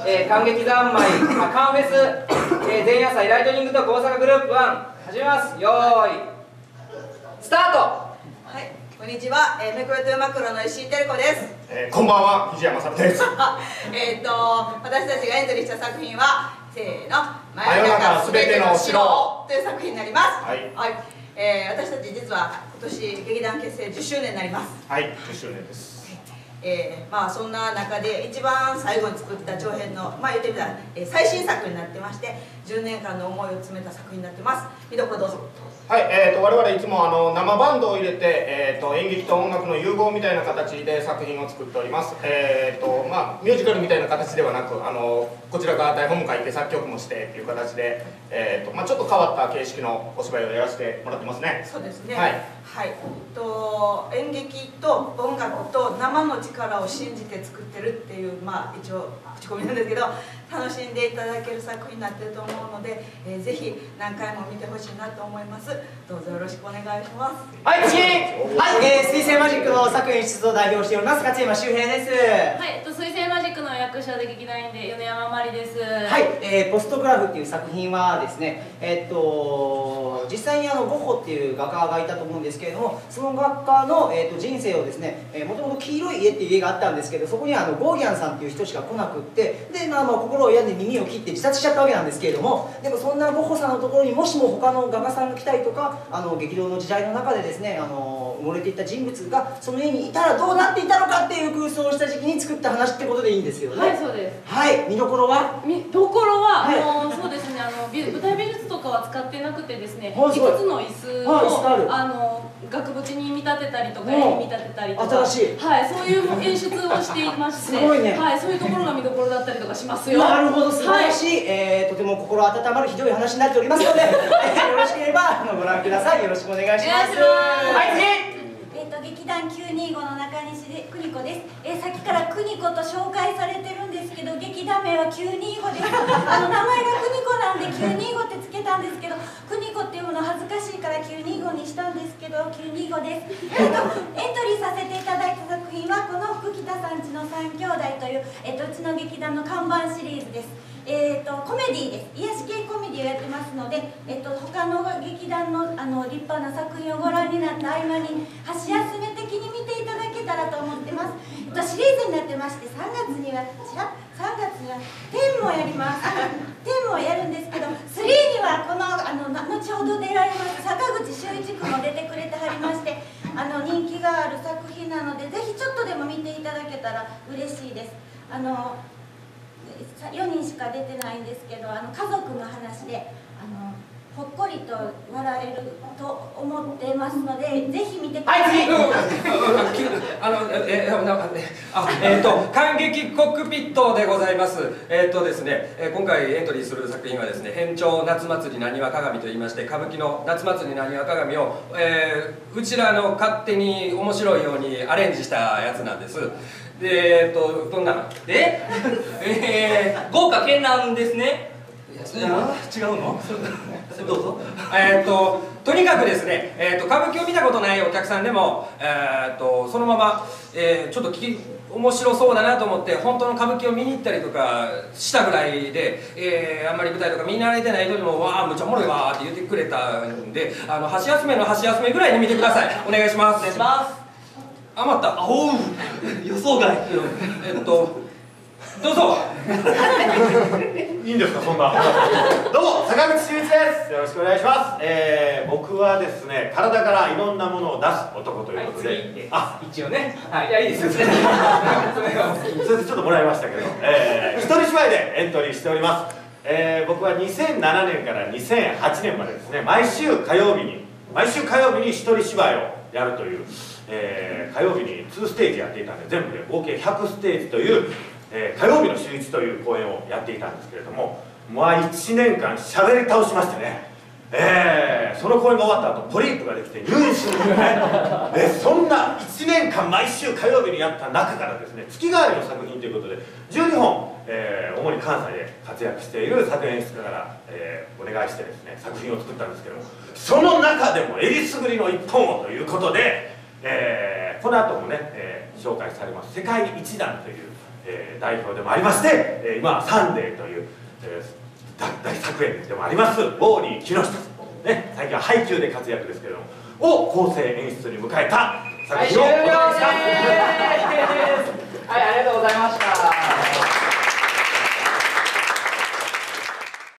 えー、感激三昧カンフェス、えー、前夜祭ライトニングと大阪グループ1始めます。よーい。スタート。はい。こんにちは、えー、めくれとマクロの石井照子です、えー、こんばんは。藤山さんです。えっと私たちがエントリーした作品はせーの「真夜中すべての城」という作品になります。はい、はい。えー、私たち実は今年劇団結成10周年になります。はい。10周年ですえー、まあそんな中で一番最後に作った長編のまあ言ってみたら、えー、最新作になってまして10年間の思いを詰めた作品になってます。見どころどうぞ。はい、えーと、我々いつもあの生バンドを入れて、えーと、演劇と音楽の融合みたいな形で作品を作っております、えーとまあ、ミュージカルみたいな形ではなくあのこちらが台本も書いて作曲もしてっていう形で、えーとまあ、ちょっと変わった形式のお芝居をやらせてもらってますね。そうですね。はい、はい、と演劇と音楽と生の力を信じて作ってるっていう、まあ、一応口コミなんですけど楽しんでいただける作品になってると思うので、えー、ぜひ何回も見てほしいなと思います。どうぞよろしくお願いします。はい次はい、えー、水星マジックの作演出を代表しております勝山周平です。はい役者で劇団員で米山まりです。はい、えー、ポストグラフっていう作品はですねえー、っと実際にあのゴッホっていう画家がいたと思うんですけれどもその画家の、えー、っと人生をですねもともと黄色い家っていう家があったんですけどそこにあのゴーギャンさんっていう人しか来なくってでまあまあ心を病んで耳を切って自殺しちゃったわけなんですけれどもでもそんなゴッホさんのところにもしも他の画家さんが来たりとかあの激動の時代の中でですねあの埋もれていった人物がその家にいたらどうなっていたのかっていう空想をした時期に作った話ってことでいいんですよね。はいそうです。はい見どころは？見どころは、はい、あのそうですねあの舞台美術とかは使ってなくてですね、はい、つの椅子を、はい、あの額縁に見立てたりとか絵に見立てたりとか新しい。はいそういう演出をしていまして すごいね。はいそういうところが見どころだったりとかしますよ。なるほど素晴らしい、はい、えー、とても心温まるひどい話になっておりますので よろしければご覧ください。よろしくお願いします。はいえーと、劇団925の中西で邦子です、え、さっきから邦子と紹介されてるんですけど劇団名は925です。あの名前が邦子なんで925ってつけたんですけど邦子っていうもの恥ずかしいから925にしたんですけど925です、えーと、エントリーさせていただいた作品はこの福北さんちの3兄弟という、えーと、うちの劇団の看板シリーズです。えーと、コメディです。癒し系コメディをやってますので、えーと、他の劇団のあの立派な作品をご覧になった合間に箸休めけたらと思ってます、えーと、シリーズになってまして3月にはこちら3月には10もやります。10もやるんですけど3にはこのあの後ほど出られます坂口修一君も出てくれてはりましてあの人気がある作品なのでぜひちょっとでも見ていただけたら嬉しいです。あの4人しか出てないんですけどあの家族の話であのほっこりと笑えると思ってますのでぜひ見てください。はい、あのえあえっ、ー、と感激コックピットでございます。えっ、ー、とですね、えー、今回エントリーする作品はですね、変調夏祭りなにわ鏡と言いまして歌舞伎の夏祭りなにわ鏡を、えー、うちらの勝手に面白いようにアレンジしたやつなんです。でえっとどんなえ？えー、豪華絢爛ですね違うの？どうぞ。えっととにかくですね、えーと、歌舞伎を見たことないお客さんでも、えーと、そのまま、えー、ちょっと聞き面白そうだなと思って本当の歌舞伎を見に行ったりとかしたぐらいで、えー、あんまり舞台とか見慣れてない人にも「わあむちゃおもろいわ」って言ってくれたんであの箸休めの箸休めぐらいに見てください。お願いします。お願いします。余った？あおう。予想外。えっとどうぞ いいんですかそんな。どうも坂口修一です。よろしくお願いします、えー、僕はですね体からいろんなものを出す男ということで、はい、あ一応ね。はい。いやいいです。よ それでちょっともらいましたけど、えー、一人芝居でエントリーしております。えー、僕は2007年から2008年までですね毎週火曜日に毎週火曜日に一人芝居をやるというえー、火曜日に2ステージやっていたんで全部で合計100ステージという、えー、火曜日の週一という公演をやっていたんですけれどもまあ1年間しゃべり倒しましてね。えー、その公演が終わった後ポリープができて入院するんですね。でそんな1年間毎週火曜日にやった中からですね月替わりの作品ということで12本、えー、主に関西で活躍している作演出家から、えー、お願いしてですね作品を作ったんですけどもその中でもえりすぐりの1本をということでえー、この後もね、えー、紹介されます「世界一段」という、えー、代表でもありまして、えー、今はサンデーという、えー、大作演でもありますウォーリー木下さん、ね、最近は配給で活躍ですけれどもを構成演出に迎えた作品をお届けします、はい、ありがとうございました。